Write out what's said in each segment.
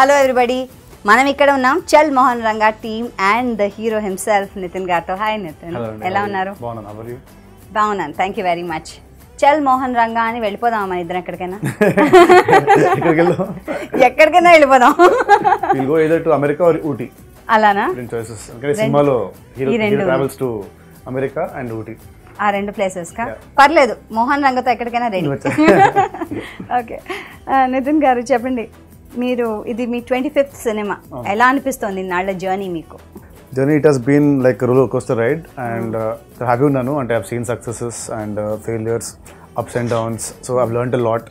Hello everybody మనం ఇక్కడ ఉన్నాం Chal Mohan Ranga team and the hero himself Nitin గారితో. హాయ్ నితిన్. ఎలా ఉన్నారు? బాగున్నాను. థ్యాంక్ యూ వెరీ మచ్ చల్ మోహన్ రంగా అని వెళ్ళిపోదాం మన ఇద్దరం ఎక్కడికైనా? ఎక్కడికైనా వెళ్ళిపోదాం. అమెరికా ఊటీ అలానా? సినిమాలో. Travels to America and Ooty ఆ రెండు ప్లేసెస్ కా? పర్లేదు. మోహన్ రంగతో ఎక్కడికైనా రెడీ. ఓకే నితిన్ గారు చెప్పండి. మీరు ఇది మీ ట్వంటీ ఫిఫ్త్ సినిమా ఎలా అనిపిస్తుంది నాళ్ళ జర్నీ మీకు? Journey it has been like roller coaster ride and happy ఉన్నాను అంటే I've seen successes and failures ups and downs so I've learn a lot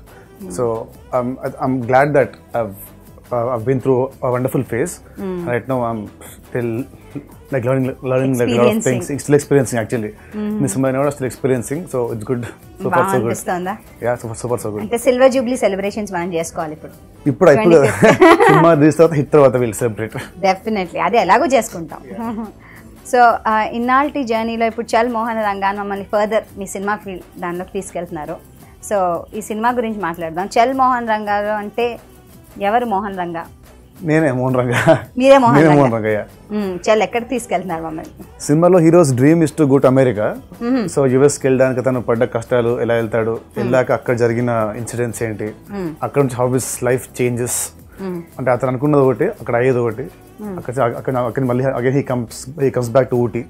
so I'm glad that I've been through a wonderful phase. Right now, I'm still lot of Experiencing. things. Still experiencing actually. Miss Manora still experiencing, so it's good. So far, బాగా so good. అనిపిస్తుందా Yeah, so far, so far, so good. అంటే silver jubilee celebrations మనం చేసుకోవాలి ఇప్పుడు. ఇప్పుడు ఇప్పుడు cinema తీసిన తర్వాత హిట్ తర్వాత వీళ్ళు సెలబ్రేట్. డెఫినెట్లీ అది ఎలాగో చేసుకుంటాం. సో ఇన్నాళ్ళటి జర్నీలో ఇప్పుడు చల్ మోహన్ రంగా మమ్మల్ని ఫర్దర్ మీ సినిమా ఫీల్డ్ దానిలోకి తీసుకెళ్తున్నారు. సో ఈ సినిమా గురించి మాట్లాడదాం. చల్ మోహన్ రంగా అంటే ఎవరు మోహన్ రంగా? నేనే మోహన్ రంగా మీరే మోహన్ నేనే రంగా మోహన్ రంగయ్య. చల్ ఎక్కడికి తీసుకెళ్తున్నారు మమ్మల్ని? సినిమాలో heroes dream is to go to America. So యుఎస్కి వెళ్ళడానికి తను పడ్డ కష్టాలు ఎలా వెళ్తాడు వెళ్ళాక అక్కడ జరిగిన ఇన్సిడెంట్స్ ఏంటి అక్కడ నుంచి హౌ ఇస్ లైఫ్ చేంజెస్ అంటే అతను అనుకున్నది ఒకటి అక్కడ అయ్యేది ఒకటి. అక్కడ అక్కడ అక్కడ మళ్ళీ again he comes he comes back to Ooty.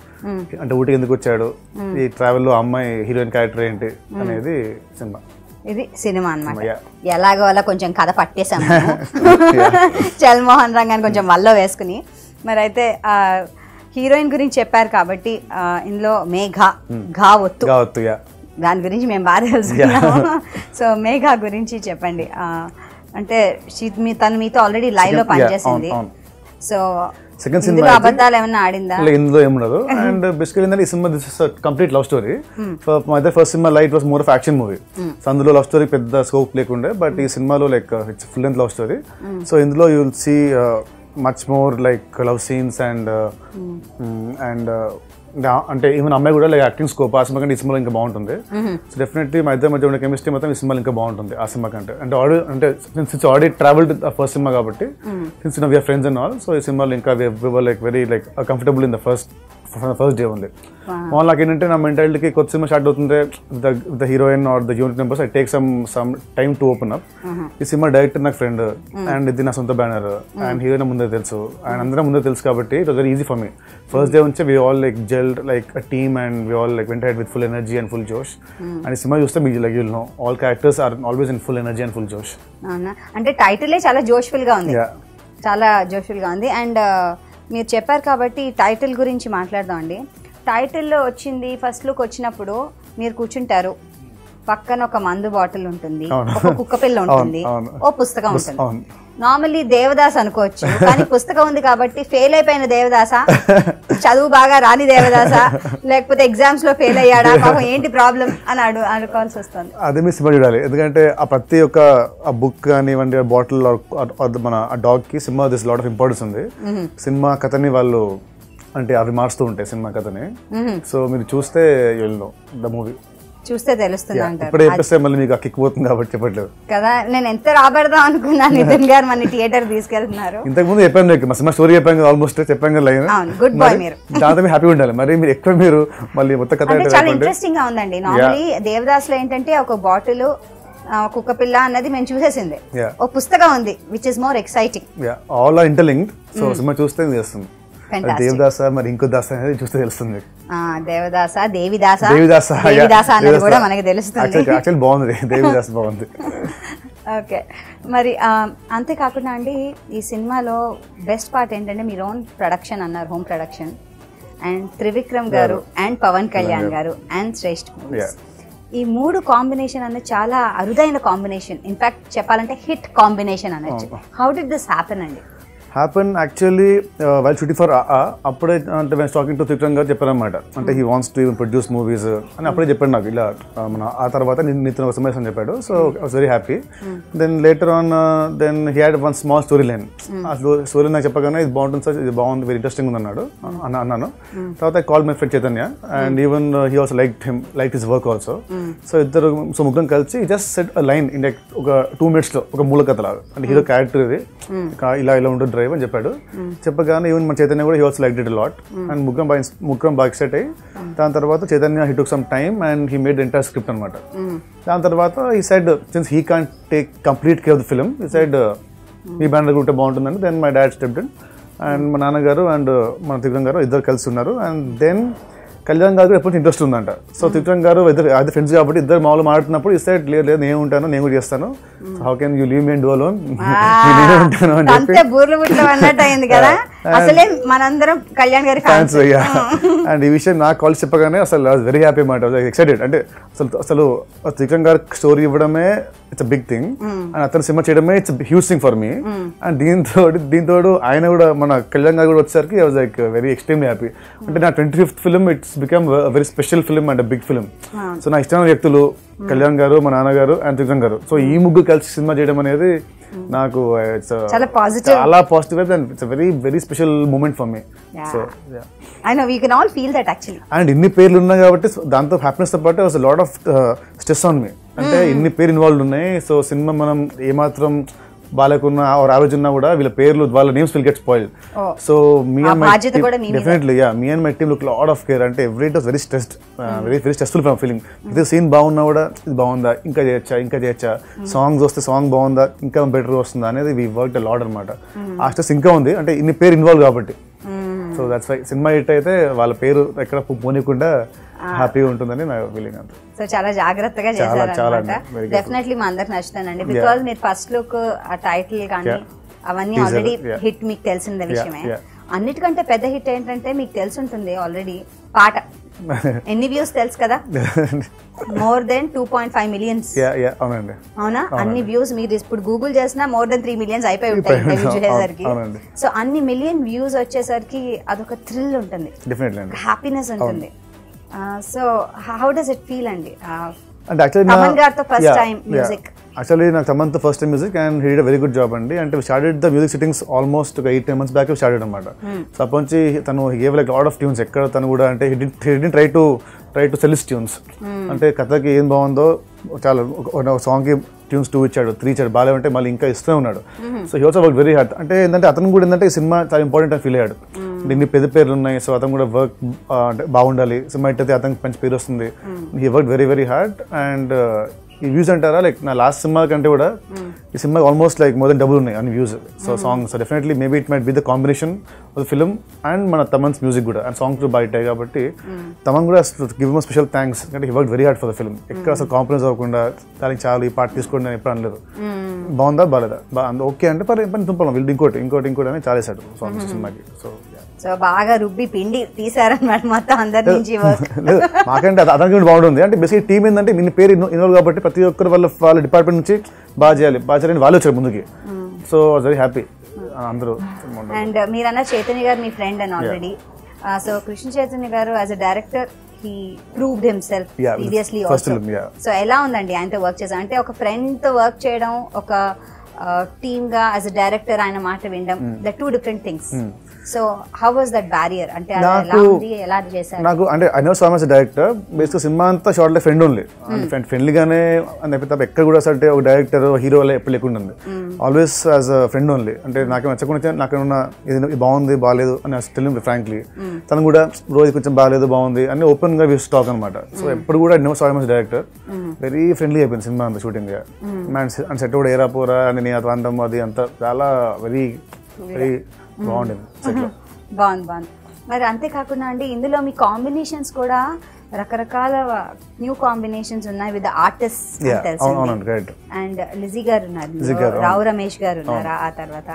అంటే ఊటీ ఎందుకు వచ్చాడు ఈ ట్రావెల్లో అమ్మాయి హీరోయిన్ క్యారెక్టర్ ఏంటి అనేది సినిమా. ఇది సినిమా అన్నమాట. Yeah. ఎలాగో అలా కొంచెం కథ పట్టేశాం మేము. చల్ మోహన్ రంగాన్ని కొంచెం వల్ల వేసుకుని. మరి అయితే హీరోయిన్ గురించి చెప్పారు కాబట్టి ఇందులో మేఘ ఘా ఒత్తు. దాని గురించి మేము బాగా తెలుసుకున్నాము. సో మేఘ గురించి చెప్పండి. అంటే తను మీతో ఆల్రెడీ లైవ్లో Second- పనిచేసింది. సో ఇందులో అయితే- అబద్ధాలు ఏమన్నా ఆడిందా? ఇందులో ఏముండదు. అండ్ బేసికలీ ఏంటంటే ఈ cinema this is complete love story my first cinema light was more of action movie so అందులో లవ్ స్టోరీ పెద్ద స్కోప్ లేకుండే బట్ ఈ సినిమాలో like it's full length love story so ఇందులో you will see much more like love scenes and and అంటే even అమ్మాయి కూడా like acting scope ఆ సినిమా కంటే ఈ సినిమాలో ఇంకా బాగుంటుంది. సో డెఫినెట్లీ మా ఇద్దరి మధ్య ఉన్న కెమిస్ట్రీ మొత్తం ఈ సినిమాలో ఇంకా బాగుంటుంది ఆ సినిమా కంటే అంటే ఆల్రెడీ అంటే since already travelled first cinema కాబట్టి since we're friends and all so ఈ సినిమాలో ఇంకా like very like comfortable in the first first day ఉంది మామూలు నాకు ఏంటంటే నా మెంటాలిటీకి కొత్త సినిమా స్టార్ట్ అవుతుంది the heroine or the unit members I take some some time to open up ఈ సినిమా డైరెక్టర్ నాకు ఫ్రెండ్ అండ్ ఇది నా సొంత బ్యానర్ అండ్ హీరోయిన్ ముందే తెలుసు. అండ్ అందరం ముందే తెలుసు కాబట్టి it was very easy for me first day నుంచి we all like jelled like team and we all like went with full energy and full josh ఈ సినిమా చూస్తే మీకు like you'll know all characters are always in full energy and full josh అవునా? అంటే టైటిలే చాలా జోష్ఫుల్గా ఉంది. చాలా జోష్ఫుల్గా ఉంది అండ్ మీరు చెప్పారు కాబట్టి టైటిల్ గురించి మాట్లాడదాం అండి టైటిల్లో వచ్చింది ఫస్ట్ లుక్ వచ్చినప్పుడు మీరు కూర్చుంటారు. పక్కన ఒక మందు బాటిల్ ఉంటుంది. ఒక కుక్క పిల్ల ఉంటుంది. ఓ పుస్తకం ఉంటుంది. నార్మల్లీ దేవదాస్ అనుకోవచ్చు కానీ పుస్తకం ఉంది కాబట్టి ఫెయిల్ అయిపోయిన దేవదాస చదువు బాగా రాని దేవదాస లేకపోతే ఎగ్జామ్స్లో ఫెయిల్ అయ్యాడా పాపం ఏంటి ప్రాబ్లం అని అడు అనుకోవాల్సి వస్తుంది. అదే మీ సినిమా చూడాలి ఎందుకంటే ఆ ప్రతి ఒక్క ఆ బుక్ కానివ్వండి బాటిల్ మన ఆ డాగ్కి సినిమా దిస్ లాట్ ఆఫ్ ఇంపార్టెన్స్ ఉంది. సినిమా కథని వాళ్ళు అంటే అవి మారుస్తూ ఉంటాయి సినిమా కథని. సో మీరు చూస్తే నో ద మూవీ చూస్తే తెలుస్తుంది అంటారు. కాబట్టి చెప్పట్లేదు. కదా నేను ఎంత రాబడదాం అనుకున్నాను నితిన్ గారు మన థియేటర్ తీసుకెళ్తున్నారు. ఇంతకు ముందు చెప్పాను మీకు మా స్టోరీ చెప్పాను కదా ఆల్మోస్ట్ చెప్పాను కదా లైన్. గుడ్ బాయ్ మీరు దాంతో మీరు హ్యాపీగా ఉండాలి. మరి మీరు ఎక్కువ మీరు మళ్ళీ మొత్తం కథ చాలా ఇంట్రెస్టింగ్గా ఉందండి. నార్మలీ దేవదాస్లో ఏంటంటే ఒక బాటిల్ కుక్క పిల్ల అన్నది మేము చూసేసింది. ఒక పుస్తకం ఉంది which is more exciting all are interlinked so cinema చూస్తే Fantastic. దేవదాస మరి ఇంకో దాస అనేది చూస్తే తెలుస్తుంది దేవదాస దేవిదాస. దేవిదాస దేవిదాస అన్నది కూడా మనకి తెలుస్తుంది. యాక్చువల్ బాగుంది. దేవిదాస్ బాగుంది. ఓకే. మరి అంతేకాకుండా అండి ఈ సినిమాలో బెస్ట్ పార్ట్ ఏంటంటే మీరు ఓన్ ప్రొడక్షన్ అన్నారు home production. And Trivikram garu and Pavan Kalyan గారు అండ్ శ్రేష్ఠ. ఈ మూడు కాంబినేషన్ అనేది చాలా అరుదైన కాంబినేషన్. ఇన్ఫాక్ట్ చెప్పాలంటే హిట్ కాంబినేషన్ అనొచ్చు హౌ డిడ్ దిస్ హ్యాపెన్ అండి? Happen actually while shooting for అప్పుడే అంటే when talking to Trikaran garu చెప్పారనమాట అంటే he wants to produce movies అని అప్పుడే చెప్పాడు నాకు. ఇలా మన ఆ తర్వాత నితిన్ ఒక సమయం అని చెప్పాడు so I was very happy then later on then he had one small story line ఆ స్టోరీ నాకు చెప్పగానే ఇది బాగుంటుంది సార్ ఇది బాగుంది వెరీ ఇంట్రెస్టింగ్ ఉంది అన్నాడు అన్న అన్నాను. తర్వాత call my friend Chaitanya and even he also like him like his work also so ఇద్దరు సో ముగ్గురం కలిసి జస్ట్ సెట్ లైన్ ఇన్ ఒక టూ మినిట్స్లో ఒక మూల కథ లాగా అంటే హీరో క్యారెక్టర్ ఇది. కా- ఇలా ఇలా ఉంటుంది డ్రైవ్ అని చెప్పాడు. చెప్పగానే ఈవెన్ మన చైతన్య కూడా he also like it lot and ముగ్గురం బాయ్ ముగ్గురం బాగా ఎక్సైట్ అయ్యి దాని తర్వాత Chaitanya he took some time and he made entire script అనమాట దాని తర్వాత ఈ side since he can take complete care of the film ఈ సైడ్ మీ బ్యానర్ ఉంటే బాగుంటుందని. Then my dad stepped and మా నాన్నగారు అండ్ మన త్రికరణ్ గారు ఇద్దరు కలిసి ఉన్నారు. అండ్ దెన్ కళ్యాణ్ గారు ఎప్పుడు ఇంట్రెస్ట్ ఉందంట. సో త్రికరణ్ గారు ఇద్దరు అది ఫ్రెండ్స్ కాబట్టి ఇద్దరు మామూలు మాట్లాడుతున్నప్పుడు ఈ సైడ్ లేదు లేదు నేను ఉంటాను నేను కూడా చేస్తాను. How can you leave me and do alone నేనే ఉంటాను అని చెప్పి. అసలే మనందరం కళ్యాణ్ గారి ఫ్యాన్స్ అండ్ ఈ విషయం నాకు కాల్ చెప్పగానే అసలు వెరీ హ్యాపీ మాట ఎక్సైటెడ్ అంటే అసలు అసలు త్రికరణ్ గారు స్టోరీ ఇవ్వడమే ఇట్స్ బిగ్ థింగ్ అండ్ అతను సినిమా చేయడమే it's huge thing for me and దీంతో దీంతో ఆయన కూడా మన కళ్యాణ్ గారు కూడా వచ్చేసరికి I was like very extremely happy అంటే నా twenty fifth film it's become very special film and big film so నా ఇష్టమైన వ్యక్తులు కళ్యాణ్ గారు మా నాన్నగారు అండ్ త్రికరణ్ గారు. సో ఈ ముగ్గురు కలిసి సినిమా చేయడం అనేది నాకు a- చాలా positive. చాలా positive and it's very very special moment for me. So I know we can all feel that actually and ఇన్ని పేర్లు ఉన్నాయి కాబట్టి దాంతో హ్యాపీనెస్తో పాటు was lot of stress on me అంటే ఇన్ని పేరు ఇన్వాల్వ్ ఉన్నాయి. సో సినిమా మనం ఏమాత్రం బాగాలేకున్నా ఆర్ యావరేజ్ ఉన్నా కూడా వీళ్ళ పేర్లు వాళ్ళ names will get spoil. So me ఆ and my. Definitely yeah me and my team look lot of care అంటే every was very stressed very very stressful from feeling ఇది సీన్ బాగున్నా కూడా ఇది బాగుందా? ఇంకా చేయొచ్చా? ఇంకా చేయొచ్చా? సాంగ్స్ వస్తే సాంగ్ బాగుందా? ఇంకా బెటర్ వస్తుందా? అనేది వీ వర్క్ లాడ్ అనమాట ఆ స్ట్రెస్ ఇంకా ఉంది. అంటే ఇన్ని పేరు ఇన్వాల్వ్ కాబట్టి. So that's why cinema hit అయితే వాళ్ళ పేరు ఎక్కడ పోనీయకుండా హ్యాపీగా ఉంటుందని నా ఫీలింగ్ అంత. సో చాలా జాగ్రత్తగా good. డెఫినెట్లీ మా అందరికి నచ్చుతానండి బికాజ్ మీరు ఫస్ట్ లుక్ ఆ టైటిల్ కానీ. అవన్నీ ఆల్రెడీ. హిట్ మీకు తెలిసిన విషయమే. అన్నిటికంటే పెద్ద హిట్ ఏంటంటే మీకు తెలుసుంటుంది ఆల్రెడీ పాట. ఎన్ని వ్యూస్ తెలుసు కదా? More then two point five millions అవునా? అన్ని వ్యూస్ మీరు ఇప్పుడు గూగుల్ చేసినా మోర్ దెన్ త్రీ మిలియన్స్ అయిపోయి ఉంటాయి. చేసేసరికి. సో అన్ని మిలియన్ వ్యూస్ వచ్చేసరికి అదొక థ్రిల్ ఉంటుంది. హ్యాపీనెస్ ఉంటుంది. So how does it feel అండి? Actually music. యాక్చువల్లీ నాకు Thaman first time music and he very good job అండి. అంటే started the music sittings almost ఒక ఎయిట్ మంత్స్ బ్యాక్ స్టార్టెడ్ అనమాట సో అప్పటి నుంచి తను gave like lot of tunes ఎక్కడ తను కూడా అంటే hidden try to try to సెలిస్ tunes అంటే కథకి ఏం బాగుందో చాలా ఒక- ఒక సాంగ్కి ట్యూన్స్ టూ ఇచ్చాడు త్రీ ఇచ్చాడు బాగాలేమంటే మళ్ళీ ఇంకా ఇస్తూనే ఉన్నాడు. So he also work very hard అంటే ఏంటంటే అతను కూడా ఏంటంటే ఈ సినిమా చాలా ఇంపార్టెంట్ అని ఫీల్ అయ్యాడు. అంటే ఇన్ని పెద్ద పేర్లు ఉన్నాయి. సో అతను కూడా వర్క్ అంటే బాగుండాలి. సినిమా అయితే అతనికి మంచి పేరు వస్తుంది. He work very very hard and ఈ వ్యూస్ అంటారా? లైక్ నా లాస్ట్ సినిమా కంటే కూడా ఈ cinema almost like more then double ఉన్నాయి అన్ని views so songs definitely maybe it might be the combination of film and మన తమన్స్ మ్యూజిక్ కూడా. అండ్ సాంగ్స్ బాగా ఇట్టాయి కాబట్టి తమన్ కూడా గివ్ మో స్పెషల్ థ్యాంక్స్ అంటే he work very hard for the film ఎక్కడ అసలు కాంప్రమైజ్ అవ్వకుండా దానికి చాలా ఈ పార్ట్ తీసుకోండి నేను ఎప్పుడు అనలేదు. బాగుందా? బాగాలేదా? ఓకే అంటే పని పని తుంపలం వీళ్ళు ఇంకోటి ఇంకోటి ఇంకోటి అని చాలా వేసాడు సాంగ్స్ సినిమాకి. సో సో బాగా రుబ్బి పిండి తీసారనమాట మొత్తం అందరి నుంచి మాకంటే అది అతనికి బాగుంటుంది. అంటే బేసిక్ టీం ఏంటంటే మీ పేరు ఇన్వాల్వ్ కాబట్టి ప్రతి ఒక్కరు వాళ్ళ వాళ్ళ డిపార్ట్మెంట్ నుంచి బాగా చేయాలి. బాగా చేయాలని వాళ్ళు వచ్చారు ముందుకి. సో వెరీ హ్యాపీ అందరూ అండ్ మీరన్న చైతన్య గారు మీ ఫ్రెండ్ అని already so Krishna Chaitanya garu as a director he proved himself previously. So ఎలా ఉందండి ఆయనతో వర్క్ చేసాం అంటే ఒక ఫ్రెండ్తో వర్క్ చేయడం ఒక టీమ్గా యాజ్ అ డైరెక్టర్ ఆయన మాట వినడం the two different things so how was that barrier అంటే అది ఎలా నాకు- ఉంది? ఎలా చేశారు? నాకు అంటే ఐ నో సామస్ డైరెక్టర్ బేసిక్ సినిమా అంతా short life friend only friend ఫ్రెండ్లీగానే అని తప్ప ఎక్కడ కూడా అంటే ఒక డైరెక్టర్ హీరో ఎప్పుడు లేకుండా ఉంది. Always as a friend only అంటే నాకు నచ్చకుండా నాకు ఏమన్నా ఇది బాగుంది బాగాలేదు అని టెలింగ్ ఫ్రాంక్లీ తను కూడా రోజు కొంచెం బాగాలేదు బాగుంది అని ఓపెన్గా టాక్ అనమాట సో ఎప్పుడు కూడా నో సామస్ డైరెక్టర్ వెరీ ఫ్రెండ్లీ అయిపోయింది సినిమా అంతా షూటింగ్ అండ్ సెట్ కూడా ఏరా పోరా అని నేను అందం అది అంతా చాలా వెరీ వెరీ బాగుండేది set లో. బాగుంది బాగుంది. మరి అంతేకాకుండా అండి ఇందులో మీ కాంబినేషన్స్ కూడా రకరకాల న్యూ కాంబినేషన్స్ ఉన్నాయి విత్ ఆర్టిస్ట్ అండ్. లిజీ గారు ఉన్నారు. రావు రమేష్ గారు ఉన్నారు ఆ తర్వాత.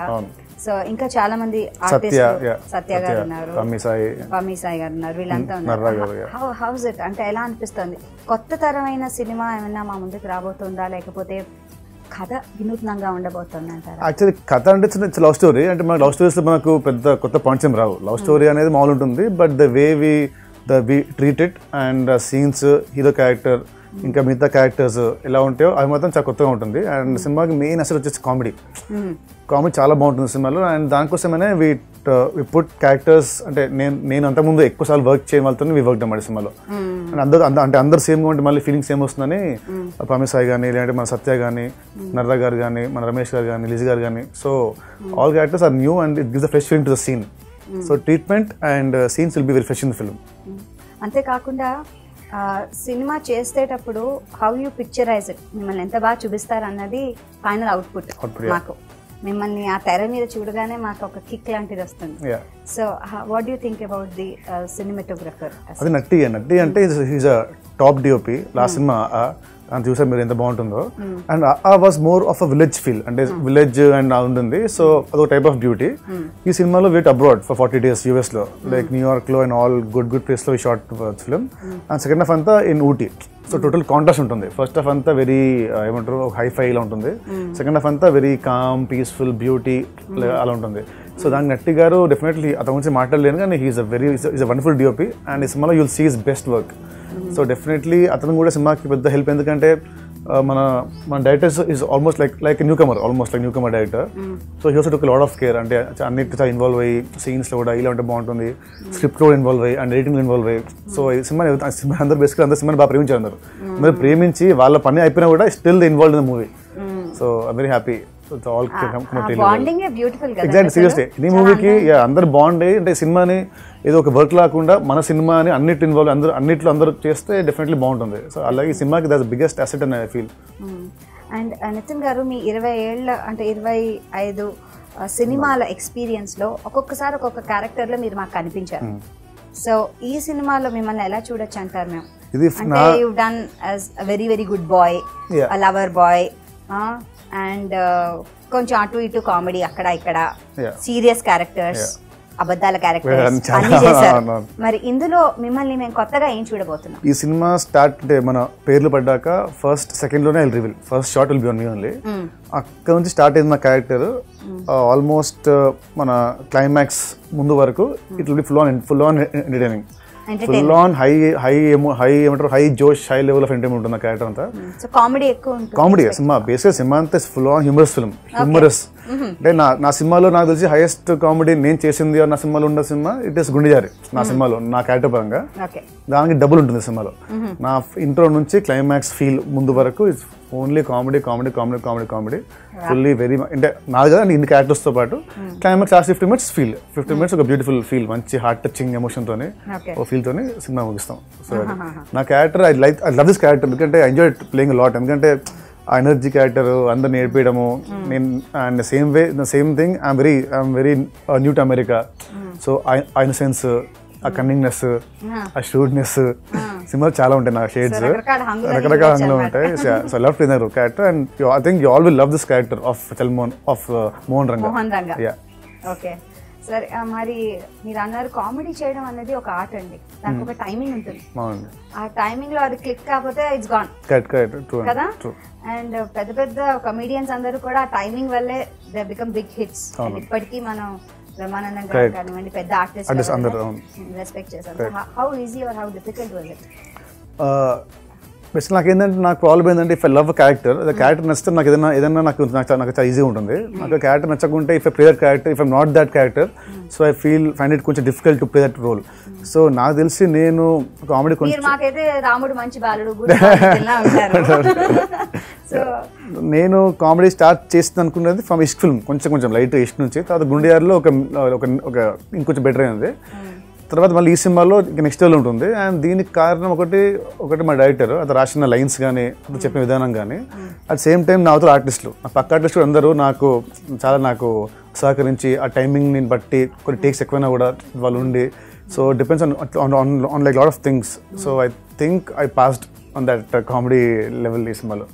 సో ఇంకా చాలా మంది ఆర్టిస్ట్ సత్య గారు ఉన్నారు. పమ్మి సాయి. గారు ఉన్నారు. వీళ్ళంతా yeah. ఉన్నారు. హౌస్ ఇట్ అంటే ఎలా అనిపిస్తుంది? కొత్త తరమైన సినిమా ఏమైనా మా ముందుకు రాబోతుందా? లేకపోతే కథ వినూత్నంగా ఉండబోతుంది అంటారా యాక్చువల్లీ కథ అంటే చిన్న లవ్ స్టోరీ అంటే మన లవ్ స్టోరీస్ మనకు పెద్ద కొత్త పాయింట్స్ ఏం రావు. లవ్ స్టోరీ అనేది మామూలు ఉంటుంది but the way we the we treat it and scenes hero character ఇంకా మిగతా క్యారెక్టర్స్ ఎలా ఉంటాయో అవి మాత్రం చాలా కొత్తగా ఉంటుంది. అండ్ సినిమాకి మెయిన్ అసలు వచ్చేసి కామెడీ కామెడీ చాలా బాగుంటుంది సినిమాలో అండ్ దానికోసమనే వి వి పుట్ క్యారెక్టర్స్ అంటే నేను నేను అంతకుముందు ఎక్కువ సార్లు వర్క్ చేయడం వాళ్ళతో వి వర్క్ అన్నమాట సినిమాలో. అండ్ అందరు అంద- అంటే అందరు సేమ్గా ఉంటే మళ్ళీ ఫీలింగ్స్ సేమ్ వస్తుందని ప్రమేశ్ సాయి కానీ లేదంటే మన సత్య కానీ నర్రా గారు కానీ మన రమేష్ గారు కానీ లిజ్ గారు కానీ so all characters are new and it gives the fresh feeling to the scene so treatment and scenes will be very fresh in the film అంతేకాకుండా సినిమా చేసేటప్పుడు హౌ యూ పిక్చరైజ్ ఇట్ మిమ్మల్ని ఎంత బాగా చూపిస్తారు అన్నది ఫైనల్ అవుట్పుట్. మాకు. మిమ్మల్ని ఆ తెర మీద చూడగానే మాకు ఒక కిక్ లాంటిది వస్తుంది. So what you think about the cinematographer అది నట్టి నట్టి అంటే a top DOP last cinema అని చూసారు మీరు ఎంత బాగుంటుందో. And uh was more of a village feel అంటే విలేజ్ అండ్ ఉంటుంది. సో అదొక టైప్ ఆఫ్ బ్యూటీ ఈ సినిమాలో wait abroad for forty days యూఎస్లో. లైక్ న్యూయార్క్లో అండ్ ఆల్ గుడ్ గుడ్ ప్లేస్లో shot film and second half అంతా in Ooty so total contrast ఉంటుంది. ఫస్ట్ హాఫ్ అంతా వెరీ ఏమంటారు హై ఫై లా ఉంటుంది. సెకండ్ హాఫ్ అంతా వెరీ కామ్ పీస్ఫుల్ బ్యూటీ అలా ఉంటుంది. సో దానికి నట్టి గారు డెఫినెట్లీ అతని గురించి మాట్లాడలేను కానీ he's a very is a wonderful DOP and ఈ సినిమాలో you'll see his best work so definitely అతను కూడా సినిమాకి పెద్ద హెల్ప్ ఎందుకంటే మన మన directors is almost like like newcomer almost like newcomer director so he also took lot of care అంటే అన్నిటి ఇన్వాల్వ్ అయ్యి సీన్స్లో కూడా ఇలా ఉంటే బాగుంటుంది. స్క్రిప్ట్ కూడా ఇన్వాల్వ్ అయ్యి అండ్ ఎడిటింగ్ ఇన్వాల్వ్ అయ్యి. సో ఈ సినిమా సినిమా అందరూ బేసిక్గా అందరూ సినిమాని బాగా ప్రేమించారు అందరు. మరి ప్రేమించి వాళ్ళ పని అయిపోయినా కూడా still involve in the movie so I very happy all bonding beautiful కదా ఎగ్జాక్ట్ సీరియస్లీ ఈ మూవీకి అందరు బాండ్ అయ్యి అంటే సినిమాని ఏదో ఒక వర్క్ లేకుండా మన సినిమాని అన్నిటి ఇన్వాల్వ్ అందరూ అన్నిట్లో అందరూ చేస్తే డెఫినెట్లీ బాగుంటుంది. సో అలాగే ఈ సినిమాకి దట్ బిగ్గెస్ట్ అసెట్ అని ఐ ఫీల్ అండ్ నితిన్ గారు మీ ఇరవై ఏళ్ళ అంటే ఇరవై ఐదు సినిమాల ఎక్స్పీరియన్స్లో ఒక్కొక్కసారి ఒక్కొక్క క్యారెక్టర్లో మీరు మాకు కనిపించారు. సో ఈ సినిమాలో మిమ్మల్ని ఎలా చూడొచ్చు అంటారు మేము ఇది అంటే you done as very very good boy. Lover boy and కొంచెం అటు ఇటు కామెడీ అక్కడ ఇక్కడ. సీరియస్ క్యారెక్టర్స్ అబద్ధాల క్యారెక్టర్స్ అన్ని చేశారు. మరి ఇందులో మిమ్మల్ని మేము కొత్తగా ఏం చూడబోతున్నాం? ఈ సినిమా స్టార్ట్ అంటే మన పేర్లు పడ్డాక first సెకండ్లోనే will reveal first shot will be me only అక్కడ నుంచి స్టార్ట్ అయింది నా క్యారెక్టర్ ఆల్మోస్ట్ మన క్లైమాక్స్ ముందు వరకు it will be full on full on entertaining full on high high high ఏమంటారు high josh high level of entertainment ఉంటుంది character అంతా. సో కామెడీ ఎక్కువ ఉంటుంది. కామెడీ సినిమా బేసిక్గా సినిమా అంతా full on humorous film humorous అంటే నా నా సినిమాలో నాకు తెలిసి హైయెస్ట్ కామెడీ నేను చేసింది నా సినిమాలో ఉన్న సినిమా ఇట్ ఇస్ గుండెజారి నా సినిమాలో నా క్యారెక్టర్ పరంగా. దానికి డబుల్ ఉంటుంది సినిమాలో. నా ఇంట్రో నుంచి క్లైమాక్స్ ఫీల్ ముందు వరకు it's only comedy comedy comedy comedy comedy. Fully very అంటే నాది కదా ఇన్ని characters తో పాటు. Climax last fifty minutes feel fifty minutes ఒక బ్యూటిఫుల్ ఫీల్ మంచి హార్ట్ టచింగ్ ఎమోషన్ తోని Okay. ఓ ఫీల్ తోని సినిమా ముగిస్తాం. సో నా character I like I love this character ఎందుకంటే ఐ ఎంజాయ్ ప్లేయింగ్ లాట్ ఎందుకంటే ఆ ఎనర్జీ క్యారెక్టర్ అందరిని నేర్పించడము నేను and same way the same thing I'm very I'm very new to America so uh innocence uh cunningness uh shrewdness cinema చాలా ఉంటాయి నా shades. రకరకాల హంగులు ఉంటాయి. So love to character and I think you all will love this character of Chal Mohan of Mohan Ranga Mohan Ranga yeah okay సరే మరి మీరు అన్నారు కామెడీ చేయడం అనేది ఒక ఆర్ట్ అండి. దానికి ఒక టైమింగ్ ఉంటుంది. ఆ టైమింగ్లో అది క్లిక్ కాకపోతే ఇట్స్ గాన్ కదా? అండ్ పెద్ద పెద్ద కమీడియన్స్ అందరూ కూడా ఆ టైమింగ్ వల్లే దే బికమ్ బిగ్ హిట్స్. ఇప్పటికీ మనం బ్రహ్మానందం గారు. కానివ్వండి పెద్ద ఆర్టిస్ట్. రెస్పెక్ట్ చేశారు how easy or how difficult was it best నాకు ఏంటంటే నాకు ప్రాబ్లం ఏంటంటే ఇఫ్ ఐ లవ్ క్యారెక్టర్ అదే క్యారెక్టర్ నచ్చితే నాకు ఏదైనా ఏదైనా నాకు నాకు చాలా- నాకు చాలా ఈజీ ఉంటుంది. నాకు character నచ్చకుంటే if I play that character if I'm not that character so I feel find it కొంచెం difficult to play that role so నాకు తెలిసి నేను కామెడీ కొంచెం రాముడు మంచి బాలుడు నేను కామెడీ స్టార్ట్ చేస్తుంది అనుకున్నది ఫ్రమ్ ఇష్క్ ఫిల్మ్ కొంచెం కొంచెం లైట్ ఇష్క్ నుంచి. తర్వాత గుండెయార్లో ఒక ఒక ఒక ఇంకొంచెం బెటర్ అయింది తర్వాత మళ్ళీ ఈ సినిమాలో ఇంకా నెక్స్ట్ లెవెల్ ఉంటుంది. అండ్ దీనికి కారణం ఒకటి ఒకటి మా డైరెక్టర్ అది రాసిన లైన్స్ కానీ అతను చెప్పిన విధానం కానీ అట్ సేమ్ టైం నా అవతల ఆర్టిస్టులు నా పక్క ఆర్టిస్టులు అందరూ నాకు చాలా నాకు సహకరించి ఆ టైమింగ్ని బట్టి కొన్ని టేక్స్ ఎక్కువైనా కూడా వాళ్ళు ఉండి so depends on on like lot of things so I think I passed on that comedy level ఈ సినిమాలో.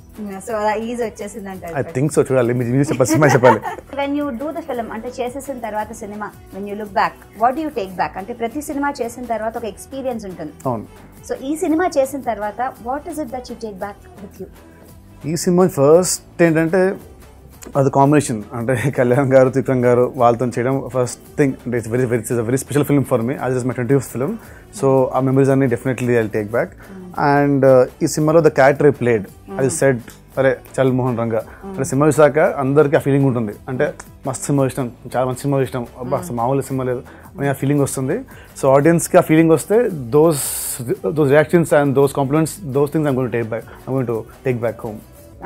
సో ఈజీ వచ్చేసింది ఐ అంటారు థింక్ సో చూడాలి మీరు మీరు చెప్పాలి సినిమా చెప్పాలి. When you do the film అంటే చేసేసిన తర్వాత cinema when you look back what you take back అంటే ప్రతి సినిమా చేసిన తర్వాత ఒక ఎక్స్పీరియన్స్ ఉంటుంది. అవును. సో ఈ సినిమా చేసిన తర్వాత what is it that you take back with you ఈ సినిమా ఫస్ట్ ఏంటంటే అది కాంబినేషన్ అంటే కళ్యాణ్ గారు త్రికరణ్ గారు వాళ్ళతో చేయడం ఫస్ట్ థింగ్ అంటే it's very very very special film for me అది is my twenty fifth film so ఆ మెమరీస్ అన్ని definitely I take back and ఈ సినిమాలో ద క్యారెక్టర్ ఐ ప్లేడ్ అది సెట్ అరే చల్ మోహన్ రంగా. అంటే సినిమా చూసాక అందరికీ ఆ ఫీలింగ్ ఉంటుంది. అంటే మస్తు సినిమా ఇష్టం చాలా మంచి సినిమా ఇష్టం. అబ్బా అసలు మామూలు సినిమా లేదు అని ఆ ఫీలింగ్ వస్తుంది. సో ఆడియన్స్కి ఆ ఫీలింగ్ వస్తే those those reactions and those compliments those things I'm gonna take back I'm gonna to take back home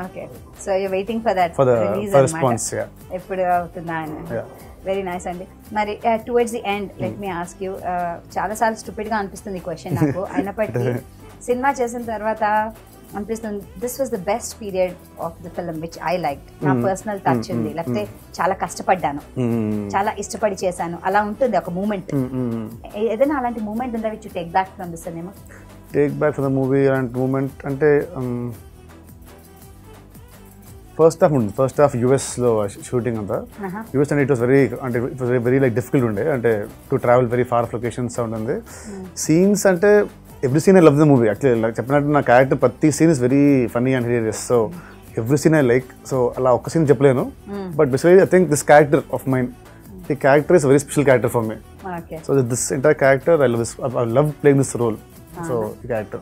okay so you waiting for that response, yeah. ఎప్పుడు అవుతుందా అని. వెరీ నైస్ అండి. మరి towards the end let me ask you చాలా సార్లు స్టూపిడ్గా అనిపిస్తుంది question నాకు. అయినప్పటికీ సినిమా చేసిన తర్వాత అనిపిస్తుంది this was the best period of the film which I like నా పర్సనల్ టచ్ ఉంది. లేకపోతే చాలా కష్టపడ్డాను. చాలా ఇష్టపడి చేశాను. అలా ఉంటుంది ఒక మూమెంట్ ఏదైనా అలాంటి మూమెంట్ ఉందా which take back from the cinema take back for the movie అలాంటి మూమెంట్ అంటే ఫస్ట్ హాఫ్ ఉంటుంది ఫస్ట్ హాఫ్ యూఎస్లో షూటింగ్ అంతా. యూఎస్ అంటే ఇట్ వాస్ వెరీ అంటే it was very like difficult ఉండే. అంటే to travel very far locations ఉంటుంది సీన్స్ అంటే every scene I love the movie actually చెప్పినట్టు నా క్యారెక్టర్ ప్రతి scene is very funny and hilarious so every scene I like so అలా ఒక్క scene చెప్పలేను. But basically I think this character of mind ఈ character is very special character for me so this entire character I love this I love playing this role so ఈ character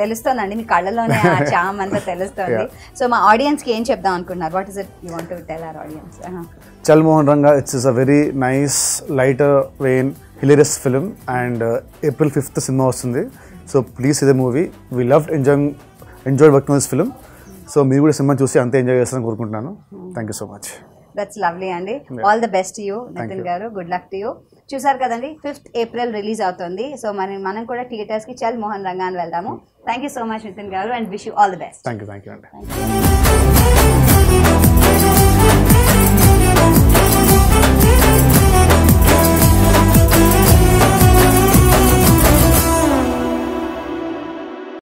తెలుస్తోందండి. మీ కళ్ళలోనే ఆ చామ్ అంతా తెలుస్తోంది సో మా ఆడియన్స్కి ఏం చెప్దాం అనుకుంటున్నారు what is it you want to tell our audience Chal Mohan Ranga it's is a very nice lighter vein hilarious film and April fifth cinema వస్తుంది. సో ప్లీజ్ ఇదే movie we love enjoy enjoy work this film so మీరు కూడా cinema చూసి అంతే enjoy చేస్తారని కోరుకుంటున్నాను. Thank you so much that's lovely అండి all the best you Nitin గారు. గుడ్ లక్ టు యూ చూసారు కదండి ఫిఫ్త్ ఏప్రిల్ రిలీజ్ అవుతుంది. సో మనం మనం కూడా థియేటర్స్కి చల్ మోహన్ రంగాన్ వెళ్దాము. Thank you so much Nitin గారు and wish you all the best thank you thank you అండి